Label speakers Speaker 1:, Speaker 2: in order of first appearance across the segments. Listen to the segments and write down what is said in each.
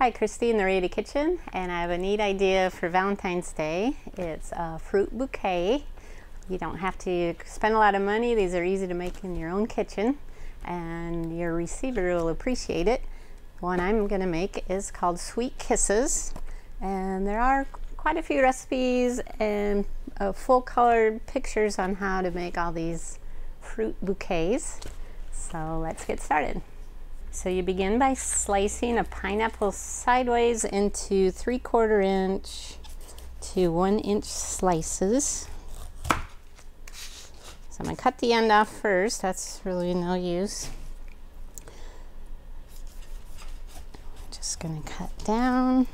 Speaker 1: Hi, Kristy in the Rada Kitchen, and I have a neat idea for Valentine's Day. It's a fruit bouquet. You don't have to spend a lot of money. These are easy to make in your own kitchen, and your receiver will appreciate it. One I'm going to make is called Sweet Kisses, and there are quite a few recipes and uh, full color pictures on how to make all these fruit bouquets. So let's get started. So you begin by slicing a pineapple sideways into three quarter inch to one inch slices. So I'm gonna cut the end off first. That's really no use. Just gonna cut down.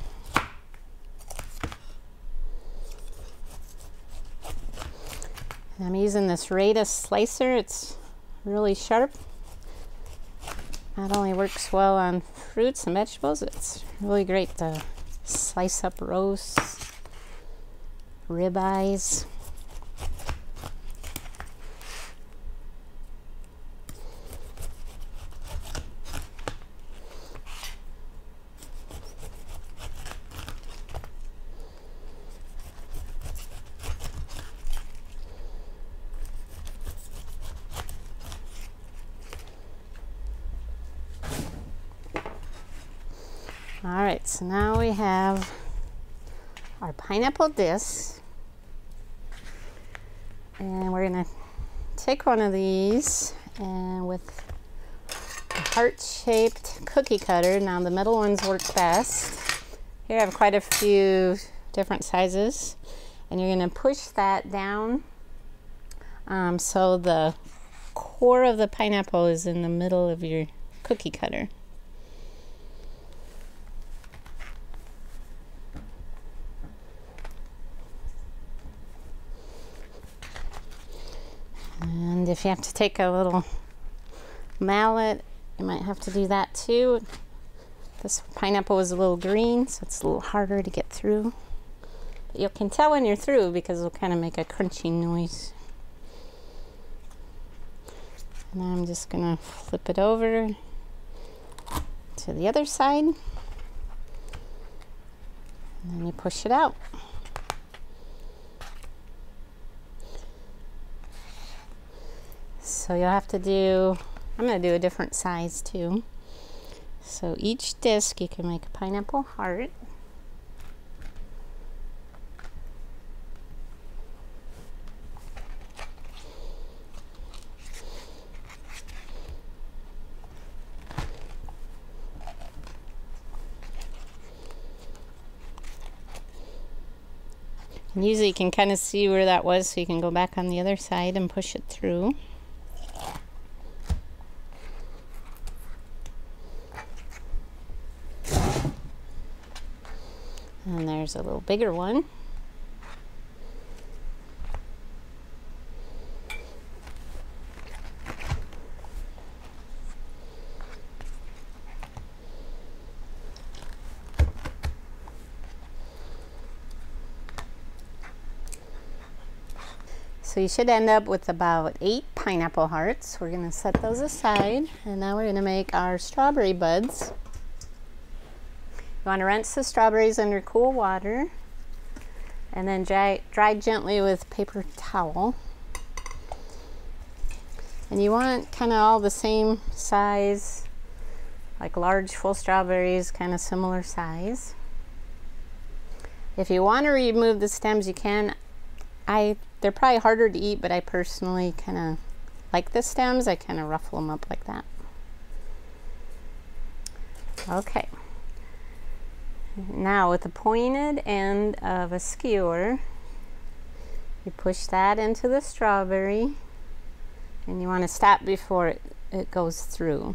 Speaker 1: And I'm using this Rada slicer. It's really sharp. Not only works well on fruits and vegetables, it's really great to slice up roasts, ribeyes. All right, so now we have our pineapple disc. And we're gonna take one of these and with a heart-shaped cookie cutter, now the middle ones work best. Here I have quite a few different sizes. And you're gonna push that down um, so the core of the pineapple is in the middle of your cookie cutter. And if you have to take a little mallet, you might have to do that too. This pineapple is a little green, so it's a little harder to get through. But you can tell when you're through because it'll kind of make a crunching noise. And I'm just gonna flip it over to the other side. And then you push it out. So you'll have to do, I'm going to do a different size too. So each disc you can make a pineapple heart. And usually you can kind of see where that was so you can go back on the other side and push it through. And there's a little bigger one. So you should end up with about eight pineapple hearts. We're gonna set those aside and now we're gonna make our strawberry buds. You want to rinse the strawberries under cool water and then dry, dry gently with paper towel. And you want kind of all the same size, like large full strawberries, kind of similar size. If you want to remove the stems, you can. I They're probably harder to eat, but I personally kind of like the stems. I kind of ruffle them up like that. Okay. Now with the pointed end of a skewer, you push that into the strawberry and you want to stop before it, it goes through.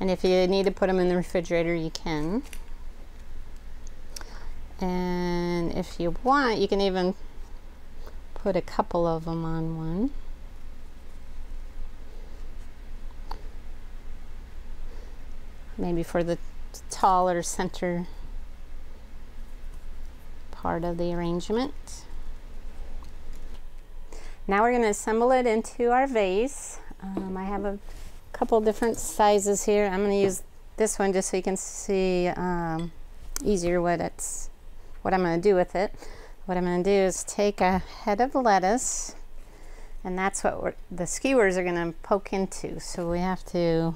Speaker 1: And if you need to put them in the refrigerator, you can. And if you want, you can even put a couple of them on one. Maybe for the taller center part of the arrangement. Now we're going to assemble it into our vase. Um, I have a couple different sizes here. I'm going to use this one just so you can see um, easier what it's what I'm going to do with it. What I'm going to do is take a head of lettuce and that's what the skewers are going to poke into. So we have to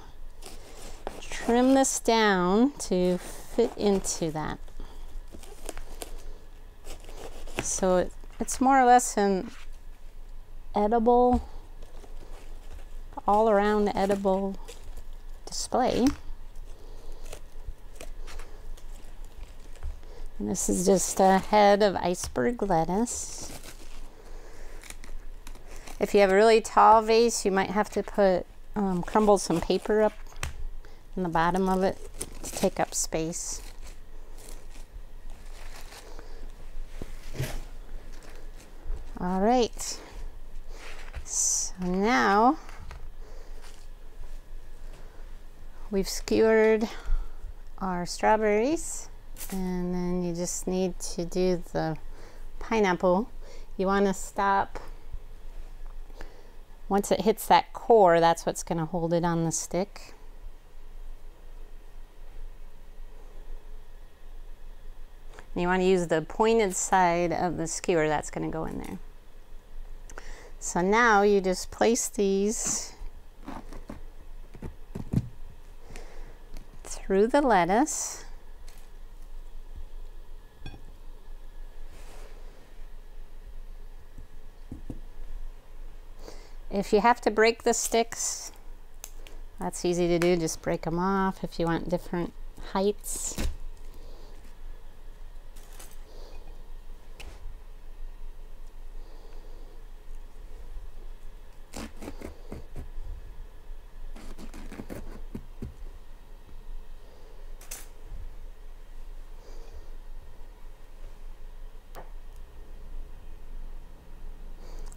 Speaker 1: trim this down to fit into that. So it, it's more or less an edible, all around edible display. And this is just a head of iceberg lettuce. If you have a really tall vase, you might have to put, um, crumble some paper up in the bottom of it to take up space. All right, so now we've skewered our strawberries and then you just need to do the pineapple. You want to stop once it hits that core, that's what's going to hold it on the stick. And you want to use the pointed side of the skewer that's going to go in there. So now you just place these through the lettuce. If you have to break the sticks, that's easy to do. Just break them off if you want different heights.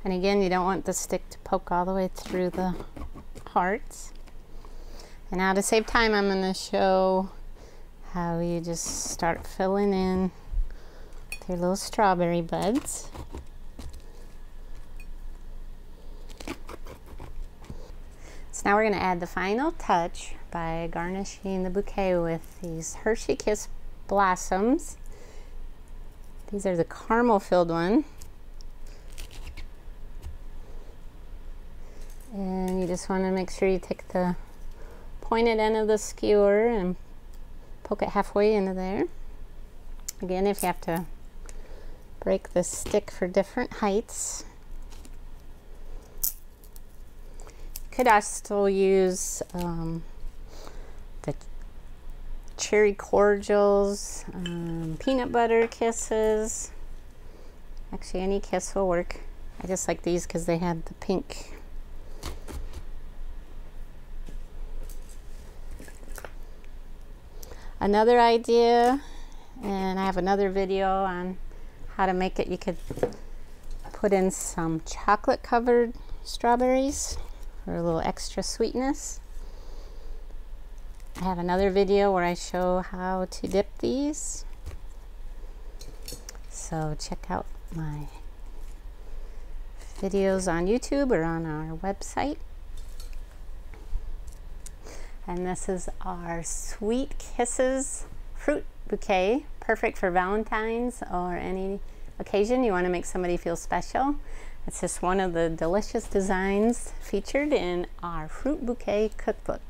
Speaker 1: And again, you don't want the stick to poke all the way through the hearts. And now to save time, I'm going to show how you just start filling in your little strawberry buds. So now we're going to add the final touch by garnishing the bouquet with these Hershey Kiss blossoms. These are the caramel filled one. And you just want to make sure you take the pointed end of the skewer and poke it halfway into there. Again, if you have to break the stick for different heights. You could also use um, the cherry cordials, um, peanut butter kisses. Actually, any kiss will work. I just like these because they had the pink Another idea, and I have another video on how to make it, you could put in some chocolate covered strawberries for a little extra sweetness. I have another video where I show how to dip these. So check out my videos on YouTube or on our website. And this is our Sweet Kisses fruit bouquet, perfect for Valentine's or any occasion you want to make somebody feel special. It's just one of the delicious designs featured in our fruit bouquet cookbook.